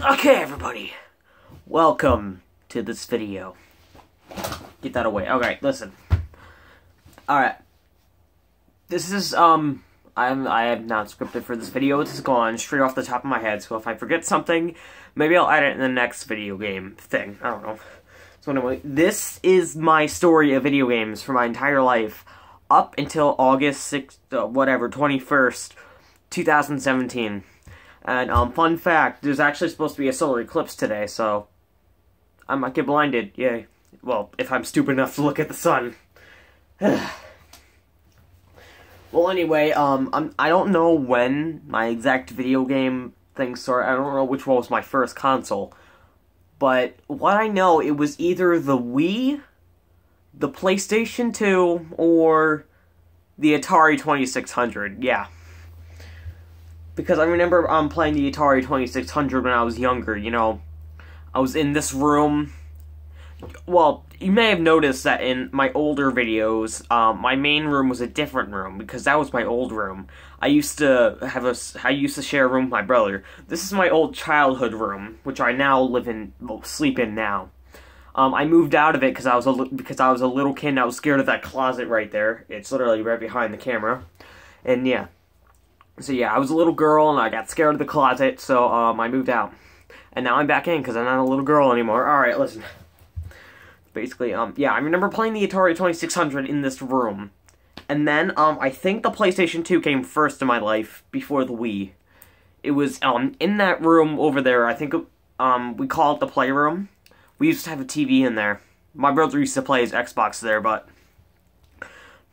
Okay, everybody. Welcome to this video. Get that away. Okay, listen. Alright. This is, um, I'm, I am not scripted for this video. This is going straight off the top of my head, so if I forget something, maybe I'll add it in the next video game thing. I don't know. So anyway, this is my story of video games for my entire life, up until August 6th, uh, whatever, 21st, 2017. And, um, fun fact, there's actually supposed to be a solar eclipse today, so I might get blinded, yay. Well, if I'm stupid enough to look at the sun. well, anyway, um, I'm, I don't know when my exact video game thing started. I don't know which one was my first console. But what I know, it was either the Wii, the PlayStation 2, or the Atari 2600. Yeah. Because I remember um, playing the Atari 2600 when I was younger, you know. I was in this room. Well, you may have noticed that in my older videos, um, my main room was a different room because that was my old room. I used to have a, I used to share a room with my brother. This is my old childhood room, which I now live in, well, sleep in now. Um, I moved out of it because I was a because I was a little kid. and I was scared of that closet right there. It's literally right behind the camera, and yeah. So yeah, I was a little girl and I got scared of the closet, so um, I moved out. And now I'm back in because I'm not a little girl anymore. Alright, listen. Basically, um, yeah, I remember playing the Atari 2600 in this room. And then, um, I think the PlayStation 2 came first in my life before the Wii. It was, um, in that room over there, I think, um, we call it the playroom. We used to have a TV in there. My brother used to play his Xbox there, but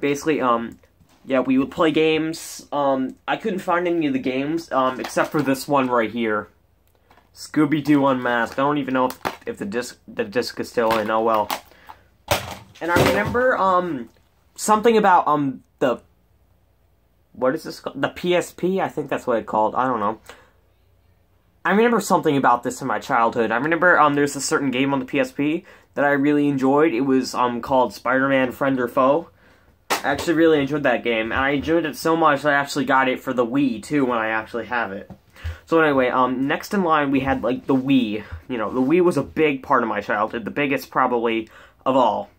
basically, um, yeah, we would play games. Um, I couldn't find any of the games, um, except for this one right here. Scooby-Doo Unmasked. I don't even know if, if the disc the disc is still in. Oh well. And I remember um something about um the what is this called? The PSP. I think that's what it's called. I don't know. I remember something about this in my childhood. I remember um there's a certain game on the PSP that I really enjoyed. It was um called Spider-Man Friend or Foe. I actually really enjoyed that game, and I enjoyed it so much that I actually got it for the Wii too when I actually have it. So anyway, um, next in line we had like the Wii. You know, the Wii was a big part of my childhood, the biggest probably of all.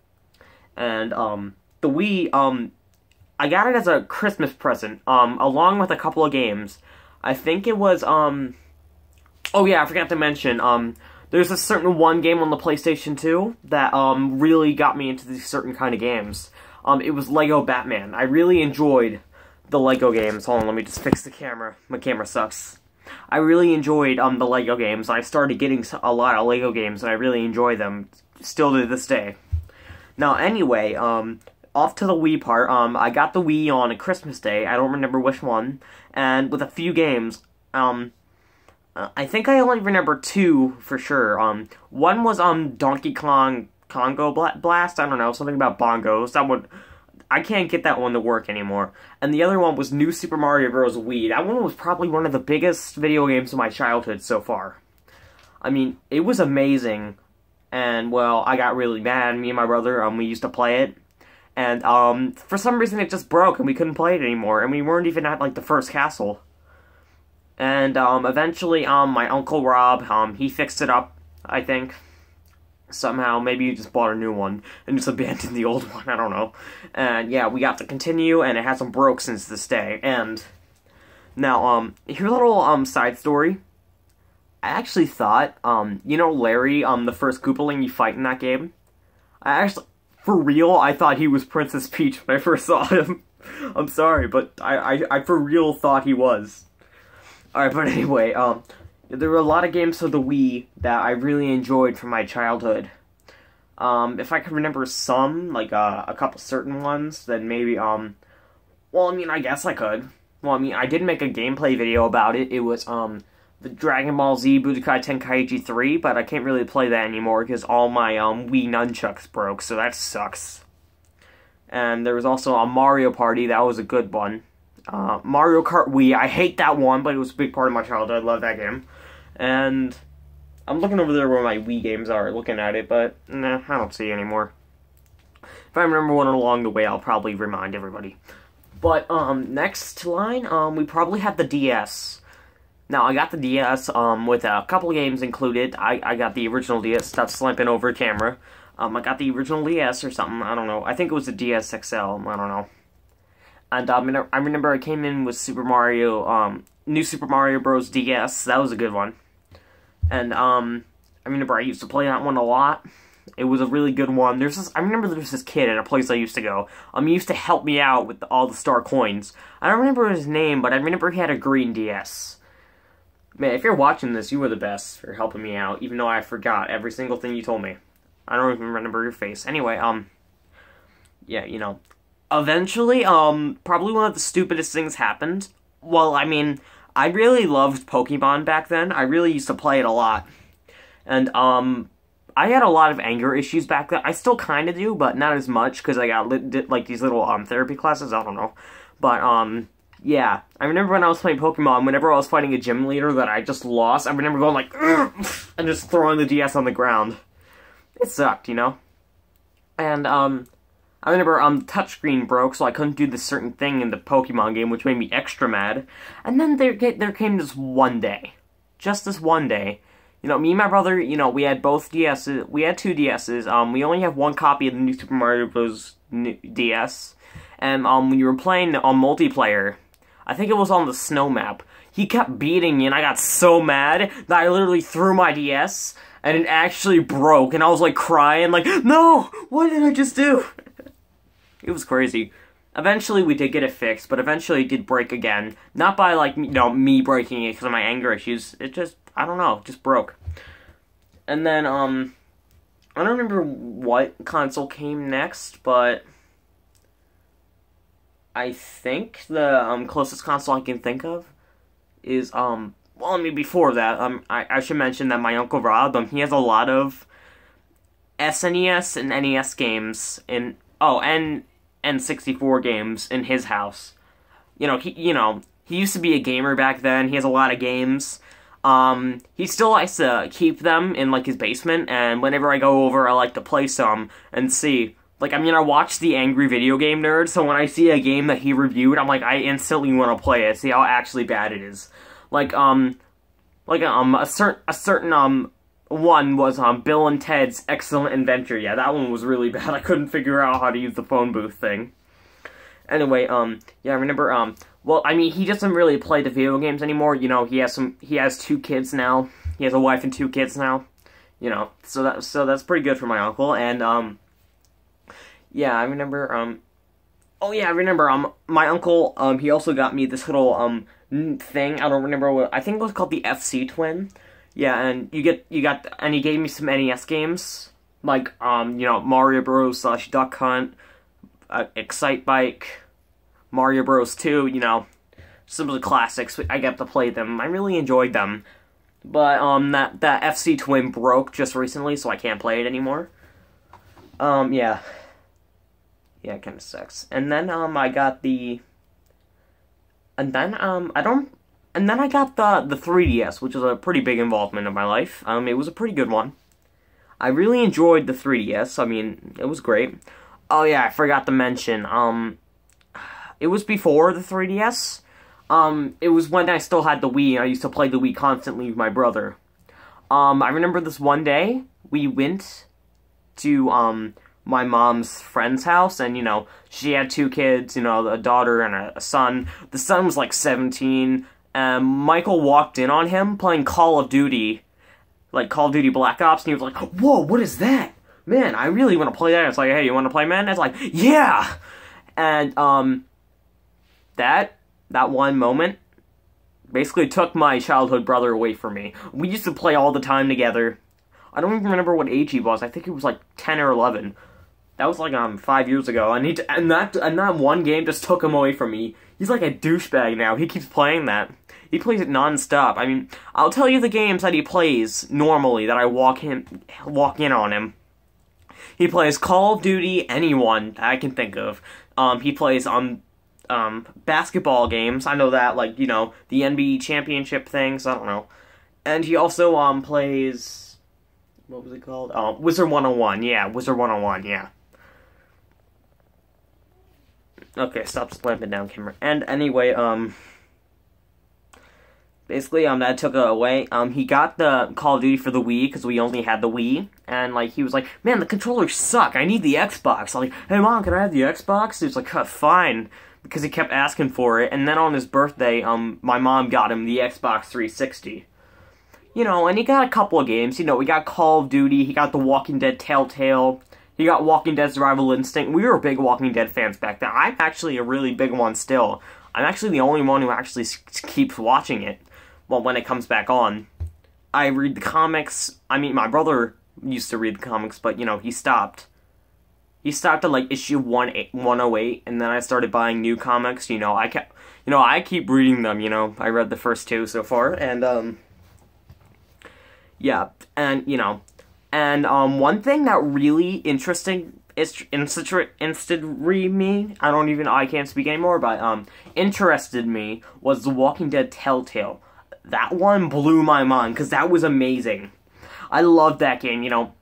And um, the Wii, um, I got it as a Christmas present, um, along with a couple of games. I think it was um, oh yeah, I forgot to mention um. There's a certain one game on the PlayStation 2 that um, really got me into these certain kind of games. Um, it was Lego Batman. I really enjoyed the Lego games. Hold on, let me just fix the camera. My camera sucks. I really enjoyed um the Lego games. I started getting a lot of Lego games, and I really enjoy them still to this day. Now, anyway, um, off to the Wii part. Um, I got the Wii on a Christmas day. I don't remember which one, and with a few games. Um, uh, I think I only remember two for sure. Um, one was um Donkey Kong Congo Blast. I don't know something about bongos. That would I can't get that one to work anymore. And the other one was New Super Mario Bros. Wii. That one was probably one of the biggest video games of my childhood so far. I mean, it was amazing. And, well, I got really mad. Me and my brother, um, we used to play it. And, um, for some reason it just broke and we couldn't play it anymore. And we weren't even at, like, the first castle. And, um, eventually, um, my Uncle Rob, um, he fixed it up, I think somehow. Maybe you just bought a new one and just abandoned the old one. I don't know. And yeah, we got to continue, and it hasn't broke since this day. And now, um, here's a little um side story. I actually thought, um, you know Larry, um, the first Koopaling you fight in that game. I actually, for real, I thought he was Princess Peach when I first saw him. I'm sorry, but I, I, I for real thought he was. Alright, but anyway, um, there were a lot of games for the Wii that I really enjoyed from my childhood. Um, if I can remember some, like uh, a couple certain ones, then maybe, um, well, I mean, I guess I could. Well, I mean, I did make a gameplay video about it. It was, um, the Dragon Ball Z Budokai Tenkaichi 3, but I can't really play that anymore because all my, um, Wii nunchucks broke, so that sucks. And there was also a Mario Party, that was a good one. Uh, Mario Kart Wii, I hate that one, but it was a big part of my childhood. I love that game. And I'm looking over there where my Wii games are, looking at it, but nah, I don't see anymore. If I remember one along the way, I'll probably remind everybody. But, um, next line, um, we probably have the DS. Now I got the DS um with a couple games included. I I got the original DS. Stop slamping over camera. Um, I got the original DS or something. I don't know. I think it was the DS XL. I don't know. And um, I remember I came in with Super Mario, um, New Super Mario Bros. DS. That was a good one. And um, I remember I used to play that one a lot. It was a really good one. There's this. I remember there was this kid at a place I used to go. Um, he used to help me out with all the star coins. I don't remember his name, but I remember he had a green DS. Man, if you're watching this, you were the best for helping me out, even though I forgot every single thing you told me. I don't even remember your face. Anyway, um, yeah, you know, eventually, um, probably one of the stupidest things happened. Well, I mean, I really loved Pokemon back then. I really used to play it a lot. And, um, I had a lot of anger issues back then. I still kind of do, but not as much because I got like these little um therapy classes. I don't know, but um yeah. I remember when I was playing Pokemon. Whenever I was fighting a gym leader that I just lost, I remember going like and just throwing the DS on the ground. It sucked, you know. And um I remember um touchscreen broke, so I couldn't do this certain thing in the Pokemon game, which made me extra mad. And then there there came this one day, just this one day. You know, me and my brother, you know, we had both DSs. We had two DSs. Um, we only have one copy of the new Super Mario Bros. DS. And um, when you were playing on multiplayer, I think it was on the snow map. He kept beating me, and I got so mad that I literally threw my DS, and it actually broke. And I was like crying, like, no, what did I just do? It was crazy. Eventually, we did get it fixed, but eventually it did break again. Not by, like, you know, me breaking it because of my anger issues. It just, I don't know, just broke. And then, um, I don't remember what console came next, but I think the um, closest console I can think of is, um, well, I mean, before that, um, I, I should mention that my Uncle Rob, um, he has a lot of SNES and NES games in, oh, and N64 games in his house. You know, he you know, he used to be a gamer back then. He has a lot of games. Um, he still likes to keep them in like his basement, and whenever I go over, I like to play some and see. Like, I mean, I watch the Angry Video Game Nerd, so when I see a game that he reviewed, I'm like, I instantly want to play it, see how actually bad it is. Like, um, like um, a certain a certain um one was um Bill and Ted's Excellent Adventure. Yeah, that one was really bad. I couldn't figure out how to use the phone booth thing. Anyway, um, yeah, I remember, um, well, I mean, he doesn't really play the video games anymore. You know, he has some, he has two kids now. He has a wife and two kids now. You know, so that, so that's pretty good for my uncle. And, um, yeah, I remember, um, oh yeah, I remember, um, my uncle, um, he also got me this little, um, thing. I don't remember what, I think it was called the FC Twin. Yeah, and you get, you got, and he gave me some NES games. Like, um, you know, Mario Bros. slash Duck Hunt, uh, Excitebike, Mario Bros. 2, you know, some of the classics. I got to play them. I really enjoyed them. But, um, that, that FC Twin broke just recently, so I can't play it anymore. Um, yeah. Yeah, kind of sucks. And then, um, I got the... And then, um, I don't... And then I got the, the 3DS, which was a pretty big involvement in my life. Um, it was a pretty good one. I really enjoyed the 3DS. I mean, it was great. Oh yeah, I forgot to mention. Um, it was before the 3DS. Um, it was when I still had the Wii. I used to play the Wii constantly with my brother. Um, I remember this one day we went to um my mom's friend's house, and you know she had two kids. You know, a daughter and a, a son. The son was like 17. And Michael walked in on him playing Call of Duty, like Call of Duty Black Ops, and he was like, "Whoa, what is that?" man, I really want to play that. It's like, hey, you want to play, man? It's like, yeah. And um, that that one moment basically took my childhood brother away from me. We used to play all the time together. I don't even remember what age he was. I think he was like ten or eleven. That was like um five years ago, and he and that and that one game just took him away from me. He's like a douchebag now. He keeps playing that. He plays it non-stop. I mean, I'll tell you the games that he plays normally that I walk him walk in on him. He plays Call of Duty, anyone I can think of. Um, he plays on um, basketball games. I know that, like, you know, the NBA championship things. I don't know. And he also um plays. What was it called? Oh, Wizard 101. Yeah, Wizard 101. Yeah. Okay, stop slamming down camera. And anyway, um. Basically, um, Dad took it away. Um, he got the Call of Duty for the Wii because we only had the Wii, and like he was like, "Man, the controllers suck. I need the Xbox." I'm like, "Hey, mom, can I have the Xbox?" He was like, "Fine," because he kept asking for it. And then on his birthday, um, my mom got him the Xbox 360. You know, and he got a couple of games. You know, we got Call of Duty. He got The Walking Dead Telltale. He got Walking Dead Survival Instinct. We were big Walking Dead fans back then. I'm actually a really big one still. I'm actually the only one who actually keeps watching it. Well, when it comes back on, I read the comics. I mean, my brother used to read the comics, but you know, he stopped. He stopped at like issue 108, and then I started buying new comics. You know, I kept, you know, I keep reading them. You know, I read the first two so far, and um, yeah, and you know, and um, one thing that really interesting is interested me. I don't even I can't speak anymore, but um, interested me was The Walking Dead Telltale. That one blew my mind because that was amazing. I loved that game. You know,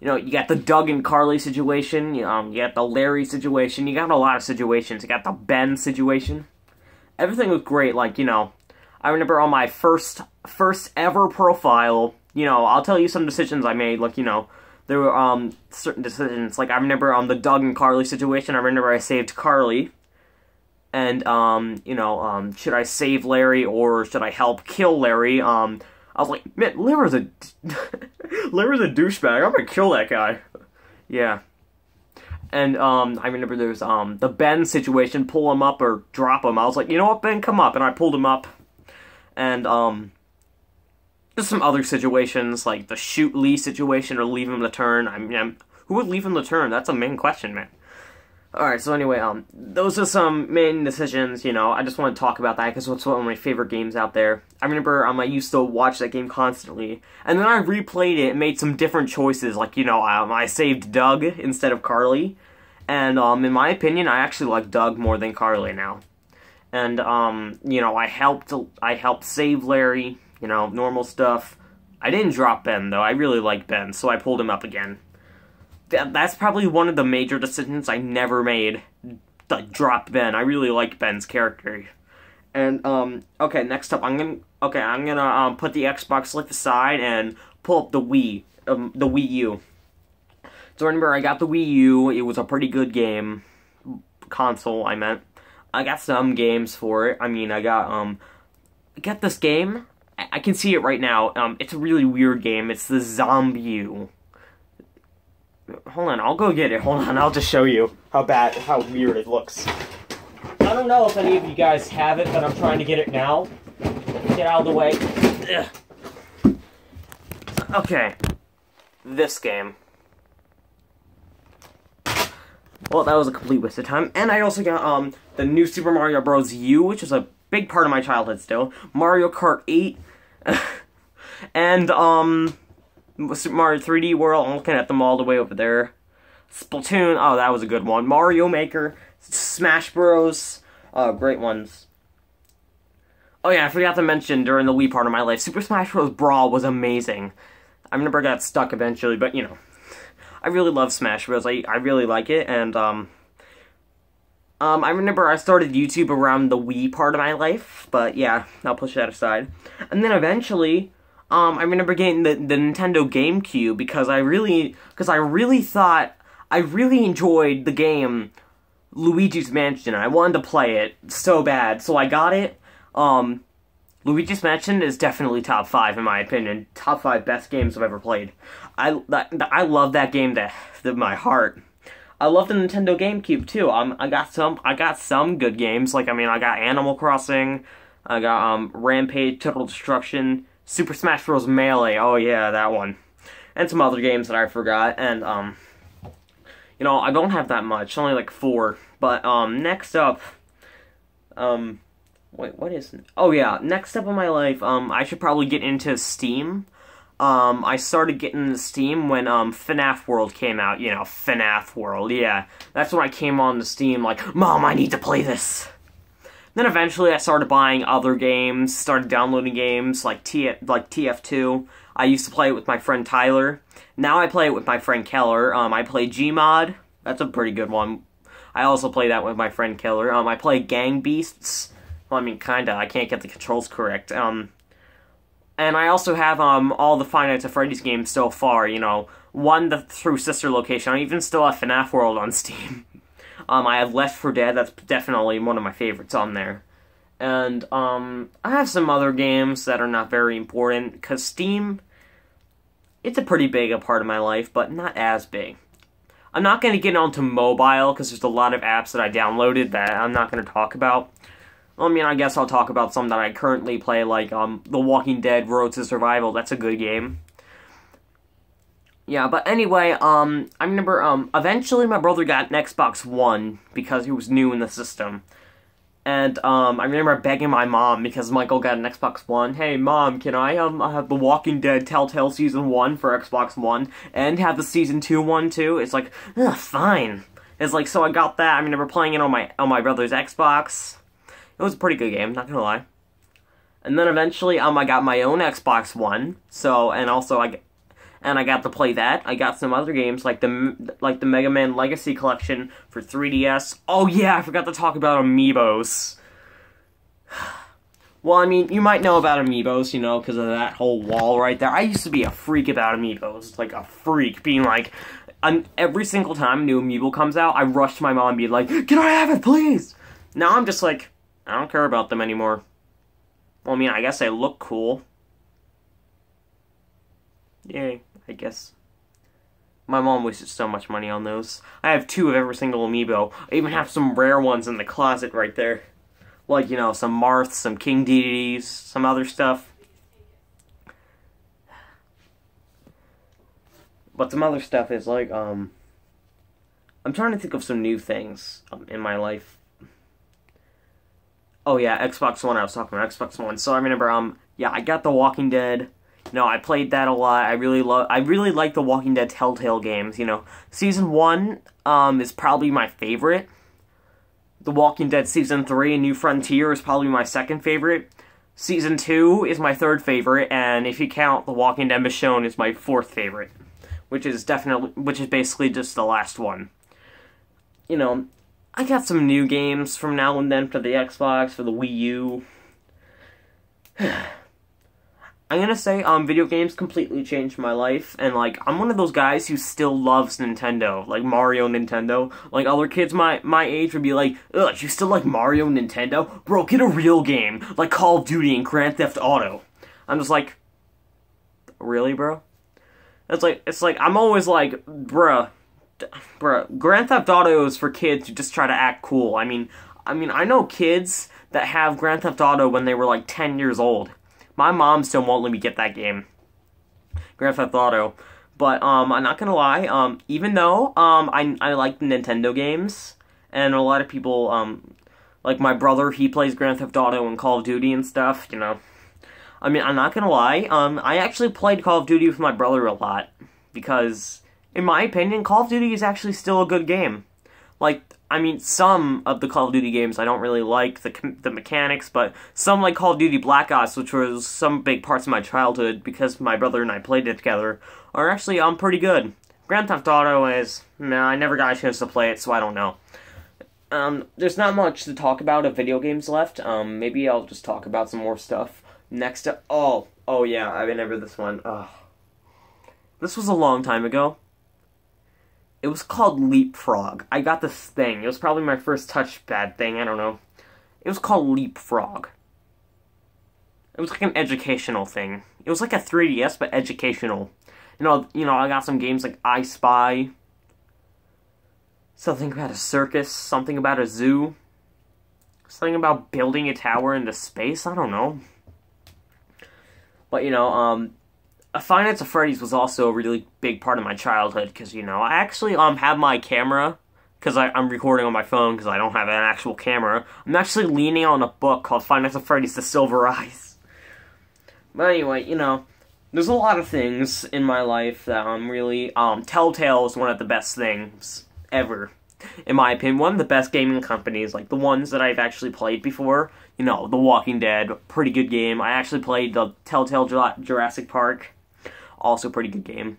you know, you got the Doug and Carly situation. You, um, you got the Larry situation. You got a lot of situations. You got the Ben situation. Everything was great. Like you know, I remember on my first first ever profile you know, I'll tell you some decisions I made. Like, you know, there were um certain decisions. Like, I remember on um, the Doug and Carly situation. I remember I saved Carly, and um, you know, um, should I save Larry or should I help kill Larry? Um, I was like, man, Larry's a Larry's a douchebag. I'm gonna kill that guy. yeah. And um, I remember there's um the Ben situation, pull him up or drop him. I was like, you know what, Ben, come up, and I pulled him up, and um, just some other situations, like the shoot Lee situation or leave him the turn. I mean, who would leave him the turn? That's a main question, man. Alright, so anyway, um, those are some main decisions, you know, I just want to talk about that because it's one of my favorite games out there. I remember um, I used to watch that game constantly, and then I replayed it and made some different choices, like, you know, um, I saved Doug instead of Carly, and um, in my opinion, I actually like Doug more than Carly now. And, um, you know, I helped, I helped save Larry, you know, normal stuff. I didn't drop Ben, though. I really like Ben, so I pulled him up again. That's probably one of the major decisions I never made. Drop Ben. I really like Ben's character. And, um, okay, next up, I'm gonna, okay, I'm gonna, um, put the Xbox Live aside and pull up the Wii, um, the Wii U. So remember, I got the Wii U, it was a pretty good game, console, I meant. I got some games for it, I mean, I got, um, get this game, I can see it right now. Um, it's a really weird game. It's the ZombiU. Hold on, I'll go get it. Hold on, I'll just show you how bad, how weird it looks. I don't know if any of you guys have it, but I'm trying to get it now. Get out of the way. Ugh. Okay. This game. Well, that was a complete waste of time. And I also got um the new Super Mario Bros. U, which is a big part of my childhood still. Mario Kart 8, and, um, Super Mario 3D World, I'm looking at them all the way over there. Splatoon, oh, that was a good one. Mario Maker, Smash Bros, uh, great ones. Oh yeah, I forgot to mention during the Wii part of my life, Super Smash Bros. Brawl was amazing. I remember I got stuck eventually, but you know, I really love Smash Bros. I, I really like it, and um, um, I remember I started YouTube around the Wii part of my life, but yeah, I'll push that aside. And then eventually, um, I remember getting the, the Nintendo GameCube because I really, because I really thought, I really enjoyed the game Luigi's Mansion. I wanted to play it so bad, so I got it. Um, Luigi's Mansion is definitely top five in my opinion. Top five best games I've ever played. I, I love that game to, to my heart. I love the Nintendo GameCube too. Um, I got some. I got some good games. Like I mean, I got Animal Crossing. I got um Rampage, Total Destruction, Super Smash Bros. Melee. Oh yeah, that one, and some other games that I forgot. And um, you know, I don't have that much. Only like four. But um, next up, um, wait, what is? Oh yeah, next up in my life, um, I should probably get into Steam um, I started getting the Steam when um, FNAF World came out. You know, FNAF World, yeah. That's when I came on the Steam, like, Mom, I need to play this. Then eventually I started buying other games, started downloading games like, like TF2. I used to play it with my friend Tyler. Now I play it with my friend Keller. Um, I play Gmod. That's a pretty good one. I also play that with my friend Keller. Um, I play Gang Beasts. Well, I mean, kinda. I can't get the controls correct. Um, and I also have um all the Five Nights at Freddy's games so far. You know, one the, through Sister Location. I even still have FNAF World on Steam. Um, I have Left 4 Dead. That's definitely one of my favorites on there. And um, I have some other games that are not very important because Steam. It's a pretty big a part of my life, but not as big. I'm not going to get onto mobile because there's a lot of apps that I downloaded that I'm not going to talk about. I mean, I guess I'll talk about some that I currently play, like um, The Walking Dead Road to Survival. That's a good game. Yeah, but anyway, um, I remember, um, eventually my brother got an Xbox One because he was new in the system. And, um, I remember begging my mom because Michael got an Xbox One. Hey, mom, can I, um, have The Walking Dead Telltale Season 1 for Xbox One and have the Season 2 one too? It's like, fine. It's like, so I got that. I remember playing it on my, on my brother's Xbox. It was a pretty good game, not gonna lie. And then eventually, um, I got my own Xbox One. So, and also I, and I got to play that. I got some other games like the like the Mega Man Legacy Collection for 3DS. Oh yeah, I forgot to talk about Amiibos. Well, I mean, you might know about Amiibos, you know, because of that whole wall right there. I used to be a freak about Amiibos, like a freak, being like, I'm, every single time a new Amiibo comes out, I rush to my mom and be like, "Can I have it, please?" Now I'm just like, I don't care about them anymore. Well, I mean, I guess they look cool. Yay, I guess. My mom wasted so much money on those. I have two of every single amiibo. I even have some rare ones in the closet right there. Like, you know, some Marths, some King Dededes, some other stuff. But some other stuff is like, um... I'm trying to think of some new things um, in my life Oh yeah, Xbox One. I was talking about Xbox One. So I remember, um, yeah, I got The Walking Dead. Know, I played that a lot. I really love. I really like the Walking Dead Telltale games. You know, season one, um, is probably my favorite. The Walking Dead season three, New Frontier, is probably my second favorite. Season two is my third favorite, and if you count The Walking Dead Michonne, is my fourth favorite, which is definitely, which is basically just the last one. You know, I got some new games from now and then for the Xbox, for the Wii U. I'm gonna say, um, video games completely changed my life, and, like, I'm one of those guys who still loves Nintendo, like Mario Nintendo. Like, other kids my, my age would be like, ugh, you still like Mario Nintendo? Bro, get a real game, like Call of Duty and Grand Theft Auto. I'm just like, really, bro? It's like, it's like, I'm always like, bruh, bro, Grand Theft Auto is for kids who just try to act cool. I mean, I mean, I know kids that have Grand Theft Auto when they were like 10 years old. My mom still won't let me get that game. Grand Theft Auto. But um I'm not to lie, um even though um I I like the Nintendo games and a lot of people um like my brother, he plays Grand Theft Auto and Call of Duty and stuff, you know. I mean, I'm not to lie, um I actually played Call of Duty with my brother a lot because in my opinion, Call of Duty is actually still a good game. Like, I mean, some of the Call of Duty games I don't really like the the mechanics, but some like Call of Duty Black Ops, which was some big parts of my childhood because my brother and I played it together, are actually um pretty good. Grand Theft Auto is, nah, I never got a chance to play it, so I don't know. Um, there's not much to talk about of video games left. Um, maybe I'll just talk about some more stuff next. To, oh, oh yeah, I remember this one. Ugh. This was a long time ago. It was called Leapfrog. I got this thing. It was probably my first touchpad thing. I don't know. It was called Leapfrog. It was like an educational thing. It was like a 3DS, but educational. You know, you know, I got some games like I Spy. Something about a circus. Something about a zoo. Something about building a tower into space. I don't know. But you know, um, Five Nights at Freddy's was also a really big part of my childhood because you know I actually um have my camera because I'm recording on my phone because I don't have an actual camera. I'm actually leaning on a book called Five Nights at Freddy's: The Silver Eyes. But anyway, you know, there's a lot of things in my life that I'm really um Telltale is one of the best things ever. In my opinion, one of the best gaming companies, like the ones that I've actually played before. You know, The Walking Dead, pretty good game. I actually played the Telltale Jurassic Park also pretty good game.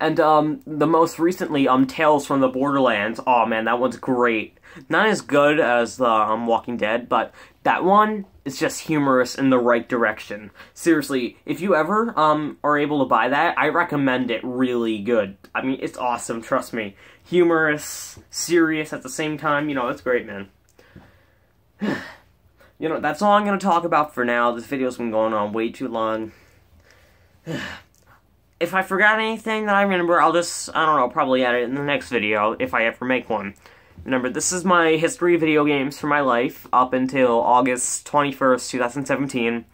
And um, the most recently, um, Tales from the Borderlands. Oh man, that one's great. Not as good as the um, Walking Dead, but that one is just humorous in the right direction. Seriously, if you ever um are able to buy that, I recommend it really good. I mean, it's awesome, trust me. Humorous, serious at the same time, you know, it's great, man. you know, that's all I'm going to talk about for now. This video's been going on way too long. If I forgot anything that I remember, I'll just, I don't know, probably add it in the next video, if I ever make one. Remember, this is my history of video games for my life, up until August 21st, 2017.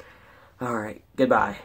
Alright, goodbye.